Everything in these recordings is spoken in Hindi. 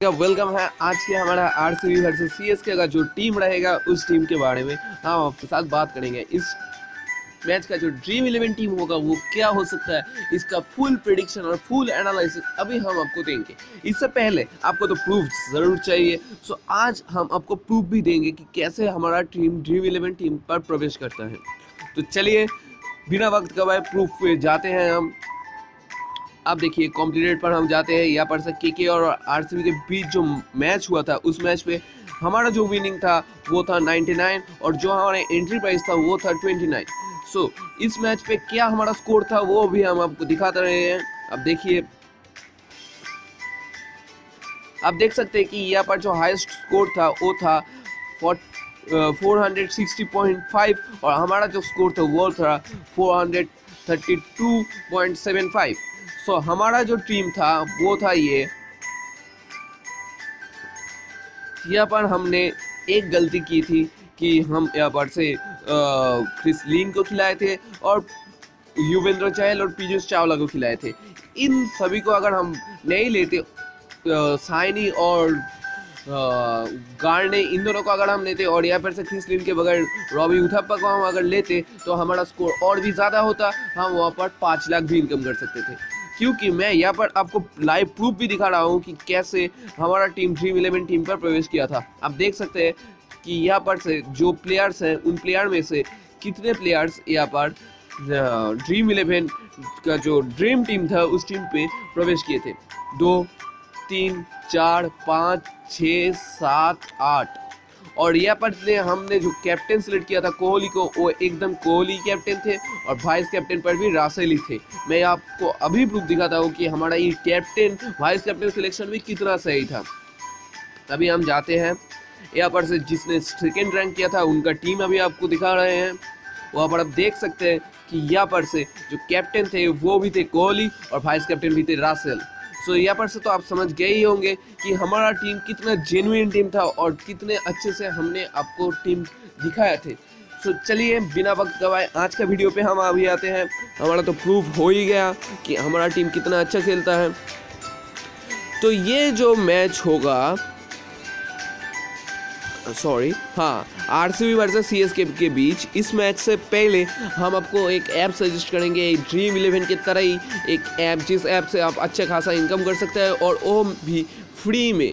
वेलकम है आज के हमारा R C B versus C S K का जो टीम रहेगा, उस टीम के बारे में हम आपके साथ बात करेंगे। इस मैच का जो ड्रीम इलेवन टीम होगा, वो क्या हो सकता है? इसका फुल प्रिडिक्शन और फुल एनालिसिस अभी हम आपको देंगे। इससे पहले आपको तो प्रूफ ज़रूर चाहिए। सो आज हम आपको प्रूफ भी देंगे कि कैसे हमारा टीम ड्रीम इलेवन टीम पर प्रवेश करता है। तो चलिए, बिना वक्त गवाए प्रूफ पे जाते हैं हम। अब देखिए कॉम्प्लीटेड पर हम जाते हैं यहाँ पर से के और आरसीबी के बीच जो मैच हुआ था उस मैच पे हमारा जो विनिंग था वो था 99 और जो हमारा एंट्री प्राइस था वो था 29 सो so, इस मैच पे क्या हमारा स्कोर था वो भी हम आपको दिखाते रहे हैं। अब देखिए आप देख सकते हैं कि यहाँ पर जो हाईएस्ट स्कोर था वो था four hundred sixty point five और हमारा जो स्कोर था वो था four hundred thirty two point seven five so हमारा जो टीम था, वो था ये। यहाँ पर हमने एक गलती की थी कि हम यहाँ पर से क्रिस लीन को खिलाए थे और युवेंद्र चहल और पीयूष चावला को खिलाए थे। इन सभी को अगर हम नहीं लेते साइनी और गार्ने, इन दोनों को अगर हम लेते और यहाँ पर से क्रिस लिन के बगैर रॉबी उथप्पा को हम अगर लेते तो हमारा स्कोर और भी ज़्यादा होता। हम वहाँ पर पाँच लाख भी इनकम कर सकते थे। क्योंकि मैं यहाँ पर आपको लाइव प्रूफ भी दिखा रहा हूँ कि कैसे हमारा टीम ड्रीम इलेवन टीम पर प्रवेश किया था। आप देख सकते हैं कि यहाँ पर से जो प्लेयर्स हैं, उन प्लेयर में से कितने प्लेयर्स यहाँ पर ड्रीम इलेवन का जो ड्रीम टीम था, उस टीम पे प्रवेश किए थे। दो, तीन, चार, पाँच, छ, सात, आठ। और यहाँ पर हमने जो कैप्टन सेलेक्ट किया था, कोहली को, वो एकदम कोहली कैप्टन थे और वाइस कैप्टन पर भी रासेल थे। मैं आपको अभी प्रूफ दिखाता हूँ कि हमारा ये कैप्टन वाइस कैप्टन सिलेक्शन भी कितना सही था। अभी हम जाते हैं। यहाँ पर से जिसने सेकेंड रैंक किया था, उनका टीम अभी आपको दिखा रहे हैं। वहाँ पर आप देख सकते हैं कि यहाँ पर से जो कैप्टन थे, वो भी थे कोहली और वाइस कैप्टन भी थे रासेल। सो यहाँ पर से तो आप समझ गए ही होंगे कि हमारा टीम कितना जेनुइन टीम था और कितने अच्छे से हमने आपको टीम दिखाया थे। सो चलिए, बिना वक्त गवाए आज का वीडियो पे हम अभी आते हैं। हमारा तो प्रूफ हो ही गया कि हमारा टीम कितना अच्छा खेलता है। तो ये जो मैच होगा सॉरी हाँ R C B versus C S K के बीच इस मैच से पहले हम आपको एक ऐप सजेस्ट करेंगे ड्रीम इलेवन की तरह ही एक ऐप जिस ऐप से आप अच्छा खासा इनकम कर सकते हैं और वो भी फ्री में।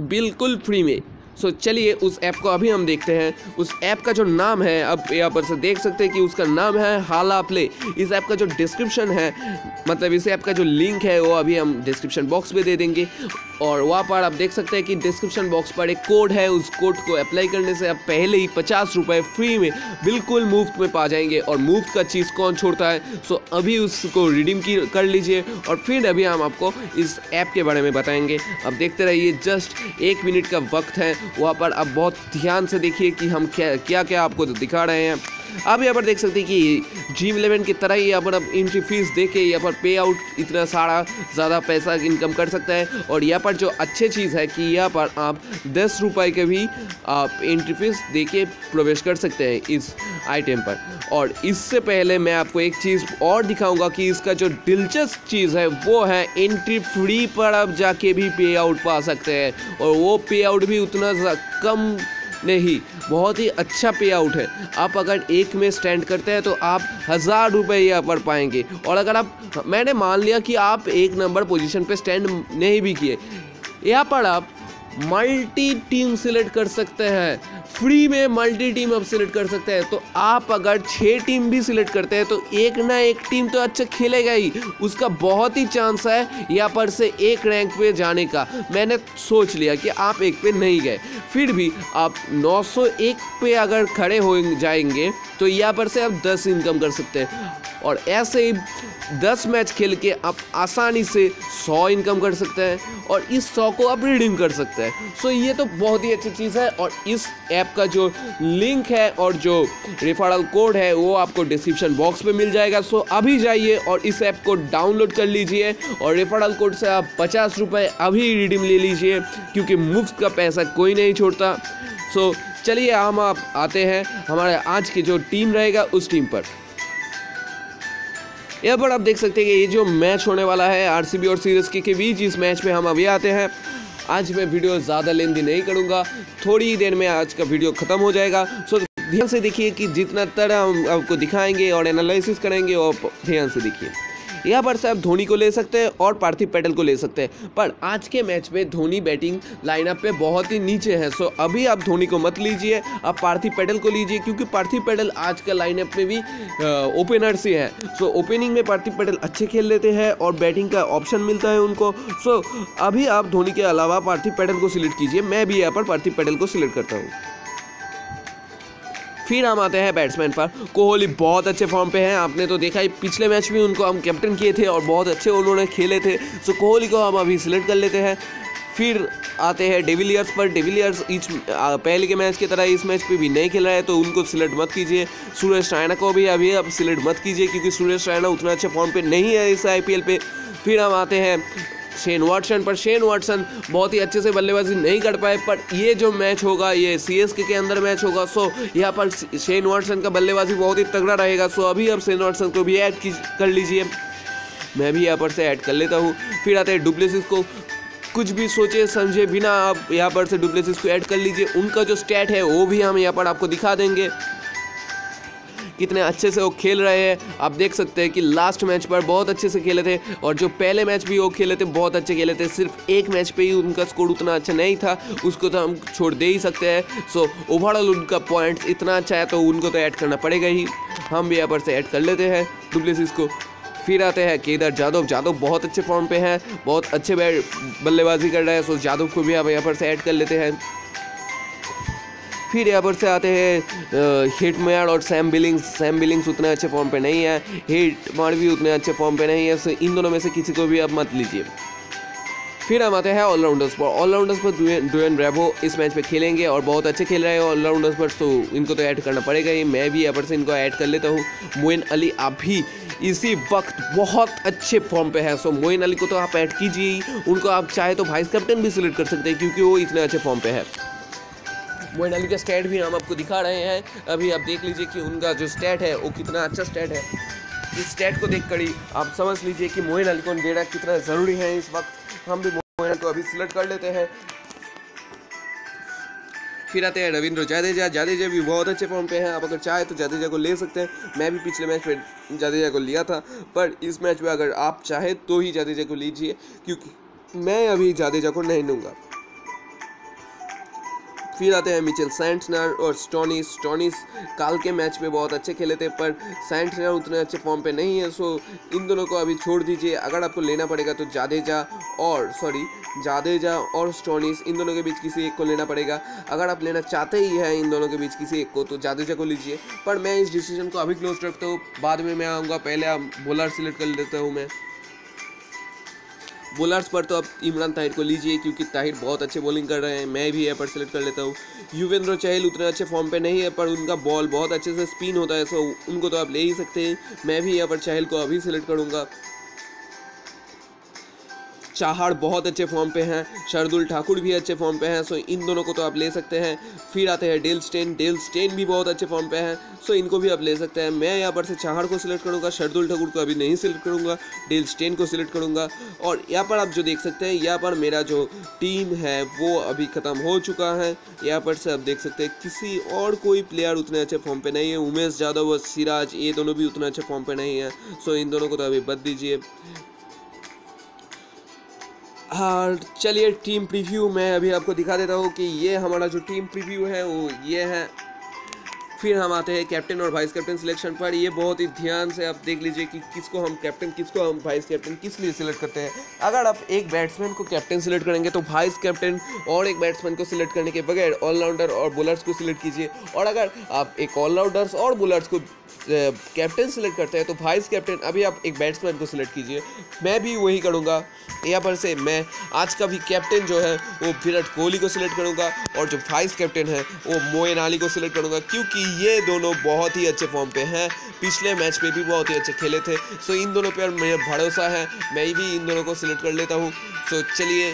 बिल्कुल फ्री में। सो so, चलिए उस ऐप को अभी हम देखते हैं। उस ऐप का जो नाम है अब यहाँ पर से देख सकते हैं कि उसका नाम है हाला प्ले इस ऐप का जो डिस्क्रिप्शन है मतलब इस ऐप का जो लिंक है वो अभी हम डिस्क्रिप्शन बॉक्स में दे देंगे। और वहाँ पर आप देख सकते हैं कि डिस्क्रिप्शन बॉक्स पर एक कोड है, उस कोड को अप्लाई करने से आप पहले ही पचास रुपये फ्री में बिल्कुल मुफ़्त में पा जाएँगे। और मुफ़्त का चीज़ कौन छोड़ता है? सो अभी उसको रिडीम की कर लीजिए और फिर अभी हम आपको इस ऐप के बारे में बताएँगे। अब देखते रहिए जस्ट एक मिनट का वक्त है। वहाँ पर आप बहुत ध्यान से देखिए कि हम क्या क्या क्या आपको दिखा रहे हैं। अब यहाँ पर देख सकते हैं कि ड्रीम इलेवन की तरह ही यहाँ पर अब एंट्री फ़ीस दे के यहाँ पर पे आउट इतना सारा ज़्यादा पैसा इनकम कर सकता है। और यहाँ पर जो अच्छी चीज़ है कि यहाँ पर आप दस रुपये के भी आप एंट्री फ़ीस दे के प्रवेश कर सकते हैं इस आइटम पर। और इससे पहले मैं आपको एक चीज़ और दिखाऊँगा कि इसका जो दिलचस्प चीज़ है वो है एंट्री फ्री पर आप जाके भी पे आउट पा सकते हैं। और वो पे आउट भी उतना कम नहीं, बहुत ही अच्छा पे आउट है। आप अगर एक में स्टैंड करते हैं तो आप हज़ार रुपये यहाँ पर पाएँगे। और अगर आप, मैंने मान लिया कि आप एक नंबर पोजीशन पे स्टैंड नहीं भी किए यहाँ पर आप मल्टी टीम सिलेक्ट कर सकते हैं। फ्री में मल्टी टीम आप सिलेक्ट कर सकते हैं। तो आप अगर छः टीम भी सिलेक्ट करते हैं तो एक ना एक टीम तो अच्छा खेलेगा ही। उसका बहुत ही चांस है यहाँ पर से एक रैंक पे जाने का। मैंने सोच लिया कि आप एक पे नहीं गए। फिर भी आप 901 पे अगर खड़े हो जाएँगे तो यहाँ पर से आप 10 इनकम कर सकते हैं। और ऐसे ही दस मैच खेल के आप आसानी से सौ इनकम कर सकते हैं और इस सौ को आप रिडीम कर सकते हैं। सो ये तो बहुत ही अच्छी चीज़ है और इस ऐप का जो लिंक है और जो रेफरल कोड है, वो आपको डिस्क्रिप्शन बॉक्स में मिल जाएगा। सो अभी जाइए और इस ऐप को डाउनलोड कर लीजिए और रेफरल कोड से आप पचास रुपये अभी रिडीम ले लीजिए, क्योंकि मुफ़्त का पैसा कोई नहीं छोड़ता। सो चलिए, हम आप आते हैं। हमारे आज की जो टीम रहेगा, उस टीम पर। यहाँ पर आप देख सकते हैं कि ये जो मैच होने वाला है आरसीबी और सीएसके के बीच, इस मैच में हम अभी आते हैं। आज मैं वीडियो ज़्यादा लेंदी नहीं करूँगा। थोड़ी ही देर में आज का वीडियो ख़त्म हो जाएगा। सो ध्यान से देखिए कि जितना तरह हम आपको दिखाएँगे और एनालिसिस करेंगे और ध्यान से देखिए। यहाँ पर से आप धोनी को ले सकते हैं और पार्थिव पटेल को ले सकते हैं। पर आज के मैच में धोनी बैटिंग लाइनअप पे बहुत ही नीचे है। सो अभी आप धोनी को मत लीजिए, आप पार्थिव पटेल को लीजिए, क्योंकि पार्थिव पटेल आज का लाइनअप में भी ओपनर्स ही हैं। सो ओपनिंग में पार्थिव पटेल अच्छे खेल लेते हैं और बैटिंग का ऑप्शन मिलता है उनको। सो अभी आप धोनी के अलावा पार्थिव पटेल को सिलेक्ट कीजिए। मैं भी यहाँ पर पार्थिव पटेल को सिलेक्ट करता हूँ। फिर हम आते हैं बैट्समैन पर। कोहली बहुत अच्छे फॉर्म पे हैं, आपने तो देखा ही, पिछले मैच में उनको हम कैप्टन किए थे और बहुत अच्छे उन्होंने खेले थे। सो कोहली को हम अभी सिलेक्ट कर लेते हैं। फिर आते हैं डेविलियर्स पर। डेविलियर्स इच पहले के मैच की तरह इस मैच पे भी नहीं खेल रहा है तो उनको सिलेक्ट मत कीजिए। सुरेश रैना को भी अभी अब सिलेक्ट मत कीजिए, क्योंकि सुरेश रैना उतना अच्छे फॉर्म पे नहीं है इस आई पे। फिर हम आते हैं शेन वाटसन, पर शेन वाटसन बहुत ही अच्छे से बल्लेबाजी नहीं कर पाए, पर ये जो मैच होगा, ये सी के अंदर मैच होगा सो यहाँ पर शेन वाटसन का बल्लेबाजी बहुत ही तगड़ा रहेगा सो अभी अब शेन वाटसन को भी ऐड कर लीजिए। मैं भी यहाँ पर से ऐड कर लेता हूँ। फिर आते हैं डुप्लेसिस को। कुछ भी सोचे, समझे बिना आप यहाँ पर से डुप्लेसिस को ऐड कर लीजिए। उनका जो स्टैट है, वो भी हम यहाँ पर आपको दिखा देंगे। कितने अच्छे से वो खेल रहे हैं। आप देख सकते हैं कि लास्ट मैच पर बहुत अच्छे से खेले थे और जो पहले मैच भी वो खेले थे, बहुत अच्छे खेले थे। सिर्फ़ एक मैच पे ही उनका स्कोर उतना अच्छा नहीं था, उसको तो हम छोड़ दे ही सकते हैं। सो ओवरऑल उनका पॉइंट्स इतना अच्छा है तो उनको तो ऐड करना पड़ेगा ही। हम भी यहाँ पर से ऐड कर लेते हैं। डुप्लेसिस को फिर आते हैं केदार जादव। जादव बहुत अच्छे फॉर्म पे हैं, बहुत अच्छे बल्लेबाजी कर रहे हैं। सो जादव को भी आप यहाँ पर से ऐड कर लेते हैं। फिर यहाँ पर से आते हैं हिट मेयर और सैम बिलिंग्स सैम बिलिंग्स उतने अच्छे फॉर्म पे नहीं है हिट मार भी उतने अच्छे फॉर्म पे नहीं है सो इन दोनों में से किसी को भी आप मत लीजिए। फिर हम आते हैं ऑलराउंडर्स पर। ऑलराउंडर्स पर डुएन रेबो इस मैच पे खेलेंगे और बहुत अच्छे खेल रहे हैं ऑलराउंडर्स पर तो इनको तो ऐड करना पड़ेगा ही। मैं भी यहाँ पर से इनको ऐड कर लेता हूँ। मोइन अली आप भी इसी वक्त बहुत अच्छे फॉर्म पे है सो मोइन अली को तो आप ऐड कीजिए उनको आप चाहे तो वाइस कैप्टन भी सिलेक्ट कर सकते हैं, क्योंकि वो इतने अच्छे फॉर्म पे है। मोइन अली का स्टैट भी हम आपको दिखा रहे हैं। अभी आप देख लीजिए कि उनका जो स्टैट है, वो कितना अच्छा स्टैट है। इस स्टैट को देख कर ही आप समझ लीजिए कि मोइन अली को देना कितना ज़रूरी है इस वक्त। हम भी मोइन को अभी सिलेक्ट कर लेते हैं। फिर आते हैं रविंद्र जादेजा जादेजा भी बहुत अच्छे फॉर्म पे हैं। आप अगर चाहे तो जादेजा को ले सकते हैं। मैं भी पिछले मैच में जादेजा को लिया था। पर इस मैच में अगर आप चाहे तो ही जादेजा को लीजिए, क्योंकि मैं अभी जादेजा को नहीं लूँगा फिर आते हैं मिचेल सेंटनर और स्टोनिस स्टोनिस काल के मैच में बहुत अच्छे खेले थे, पर सेंटनर उतने अच्छे फॉर्म पे नहीं है सो इन दोनों को अभी छोड़ दीजिए। अगर आपको लेना पड़ेगा तो जादेजा और सॉरी जादेजा और स्टोनिस इन दोनों के बीच किसी एक को लेना पड़ेगा। अगर आप लेना चाहते ही हैं इन दोनों के बीच किसी एक को तो जादेजा को लीजिए। पर मैं इस डिसीज़न को अभी क्लोज रखता हूँ। बाद में मैं आऊँगा, पहले आप बोलर सिलेक्ट कर लेता हूँ मैं। बॉलर्स पर तो आप इमरान ताहिर को लीजिए, क्योंकि ताहिर बहुत अच्छे बॉलिंग कर रहे हैं। मैं भी यहाँ पर सेलेक्ट कर लेता हूँ। युवेंद्र चहल उतने अच्छे फॉर्म पे नहीं है, पर उनका बॉल बहुत अच्छे से स्पिन होता है सो उनको तो आप ले ही सकते हैं। मैं भी यहाँ पर चहल को अभी सेलेक्ट करूँगा। चाहड़ बहुत अच्छे फॉर्म पे हैं, शरदुल ठाकुर भी अच्छे फॉर्म पे हैं सो इन दोनों को तो आप ले सकते हैं। फिर आते हैं डेल स्टेन डेल स्टेन भी बहुत अच्छे फॉर्म पे हैं सो इनको भी आप ले सकते हैं। मैं यहाँ पर से चाहड़ को सिलेक्ट करूँगा, शरदुल ठाकुर को अभी नहीं सिलेक्ट करूँगा, डेल स्टेन को सिलेक्ट करूँगा। और यहाँ पर आप जो देख सकते हैं, यहाँ पर मेरा जो टीम है, वो अभी ख़त्म हो चुका है। यहाँ पर से आप देख सकते हैं, किसी और कोई प्लेयर उतने अच्छे फॉर्म पे नहीं है। उमेश यादव और सिराज, ये दोनों भी उतने अच्छे फॉर्म पे नहीं है सो इन दोनों को तो अभी बद दीजिए। हाँ चलिए टीम प्रीव्यू मैं अभी आपको दिखा देता हूँ कि ये हमारा जो टीम प्रीव्यू है, वो ये है। फिर हम आते हैं कैप्टन और वाइस कैप्टन सिलेक्शन पर। ये बहुत ही ध्यान से आप देख लीजिए कि किसको हम कैप्टन किसको हम वाइस कैप्टन किस लिए सिलेक्ट करते हैं। अगर आप एक बैट्समैन को कैप्टन सिलेक्ट करेंगे तो वाइस कैप्टन और एक बैट्समैन को सिलेक्ट करने के बगैर ऑलराउंडर और बॉलर्स को सिलेक्ट कीजिए। और अगर आप एक ऑलराउंडर्स और बॉलर्स को कैप्टन सिलेक्ट करते हैं तो वाइस कैप्टन अभी आप एक बैट्समैन को सिलेक्ट कीजिए। मैं भी वही करूँगा। यहाँ पर से मैं आज का भी कैप्टन जो है, वो विराट कोहली को सिलेक्ट करूँगा और जो वाइस कैप्टन है, वो मोइन अली को सिलेक्ट करूँगा। क्योंकि ये दोनों बहुत ही अच्छे फॉर्म पे हैं। पिछले मैच में भी बहुत ही अच्छे खेले थे। सो इन दोनों पर मेरा भरोसा है। मैं भी इन दोनों को सिलेक्ट कर लेता हूँ। सो चलिए,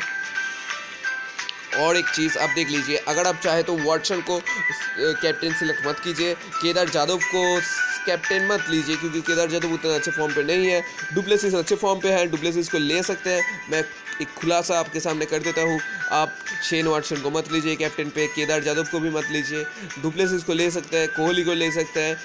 और एक चीज़ आप देख लीजिए। अगर आप चाहे तो वाटसन को कैप्टन सिलेक्ट मत कीजिए। केदार जादव को कैप्टन मत लीजिए, क्योंकि केदार जादव उतना अच्छे फॉर्म पे नहीं है। डुप्लेसिस अच्छे फॉर्म पे है। डुप्लेसिस को ले सकते हैं। मैं एक खुलासा आपके सामने कर देता हूँ। आप शेन वाटसन को मत लीजिए, कैप्टन पे केदार जादव को भी मत लीजिए। डुप्लेसिस को ले सकता है, कोहली को ले सकता हैं।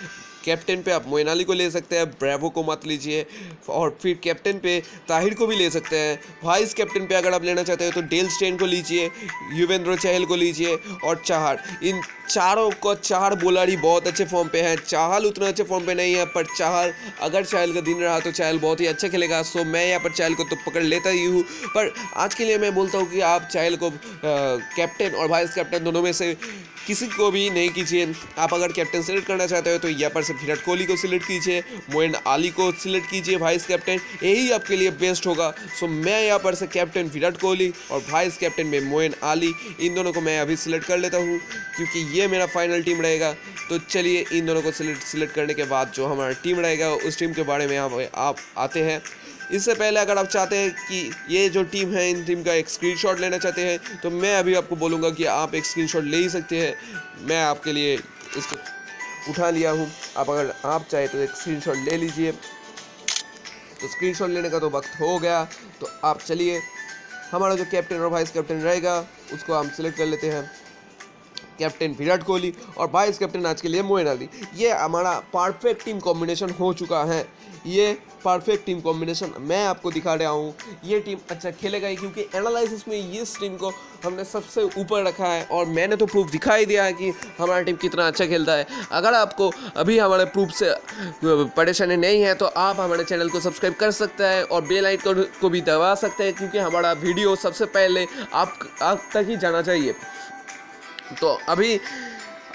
कैप्टन पे आप मोइनाली को ले सकते हैं, ब्रेवो को मत लीजिए, और फिर कैप्टन पे ताहिर को भी ले सकते हैं। वाइस कैप्टन पे अगर आप लेना चाहते हो तो डेल स्टेन को लीजिए, युवेंद्र चहल को लीजिए, और चाहर। इन चारों को चार बॉलर ही बहुत अच्छे फॉर्म पे हैं। चाहल उतना अच्छे फॉर्म पे नहीं है, पर चाहल अगर चहल का दिन रहा तो चहल बहुत ही अच्छा खेलेगा। सो मैं यहाँ पर चहल को तो पकड़ लेता ही हूँ। पर आज के लिए मैं बोलता हूँ कि आप चहल को कैप्टन और वाइस कैप्टन दोनों में से किसी को भी नहीं कीजिए। आप अगर कैप्टन सेलेक्ट करना चाहते हो तो यहाँ पर से विराट कोहली को सिलेक्ट कीजिए मोइन आली को सिलेक्ट कीजिए वाइस कैप्टन यही आपके लिए बेस्ट होगा। सो मैं यहाँ पर से कैप्टन विराट कोहली और वाइस कैप्टन में मोइन आली इन दोनों को मैं अभी सिलेक्ट कर लेता हूँ क्योंकि ये मेरा फाइनल टीम रहेगा। तो चलिए इन दोनों को सिलेक्ट सिलेक्ट करने के बाद जो हमारा टीम रहेगा उस टीम के बारे में आप, आप आते हैं। इससे पहले अगर आप चाहते हैं कि ये जो टीम है, इन टीम का एक स्क्रीनशॉट लेना चाहते हैं तो मैं अभी आपको बोलूँगा कि आप एक स्क्रीनशॉट ले ही सकते हैं। मैं आपके लिए इसको उठा लिया हूँ। आप अगर आप चाहे तो एक स्क्रीनशॉट ले लीजिए। तो स्क्रीनशॉट लेने का तो वक्त हो गया तो आप चलिए। हमारा जो कैप्टन और वाइस कैप्टन रहेगा, उसको हम सिलेक्ट कर लेते हैं। कैप्टन विराट कोहली और वाइस कैप्टन आज के लिए मोइन अली। ये हमारा परफेक्ट टीम कॉम्बिनेशन हो चुका है। ये परफेक्ट टीम कॉम्बिनेशन मैं आपको दिखा रहा हूँ। ये टीम अच्छा खेलेगा ही क्योंकि एनालिसिस में इस टीम को हमने सबसे ऊपर रखा है और मैंने तो प्रूफ दिखाई दिया है कि हमारा टीम कितना अच्छा खेलता है। अगर आपको अभी हमारे प्रूफ से परेशानी नहीं है तो आप हमारे चैनल को सब्सक्राइब कर सकते हैं और बेल आइकन को भी दबा सकते हैं क्योंकि हमारा वीडियो सबसे पहले आप आप तक ही जाना चाहिए। तो अभी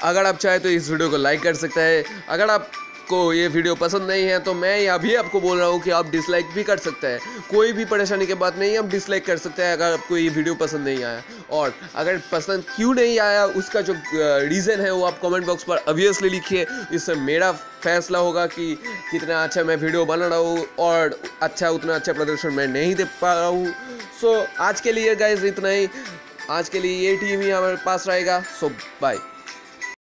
अगर आप चाहें तो इस वीडियो को लाइक कर सकते हैं। अगर आप को ये वीडियो पसंद नहीं है तो मैं अभी आपको बोल रहा हूँ कि आप डिसलाइक भी कर सकते हैं। कोई भी परेशानी की बात नहीं आप डिसलाइक कर सकते हैं अगर आपको ये वीडियो पसंद नहीं आया। और अगर पसंद क्यों नहीं आया, उसका जो रीज़न है वो आप कमेंट बॉक्स पर ऑब्वियसली लिखिए। इससे मेरा फैसला होगा कि कितना अच्छा मैं वीडियो बना रहा हूँ और अच्छा उतना अच्छा प्रदर्शन मैं नहीं दे पा रहा हूँ। सो आज के लिए गाइज़ इतना ही। आज के लिए ये टीम ही हमारे पास रहेगा। सो बाय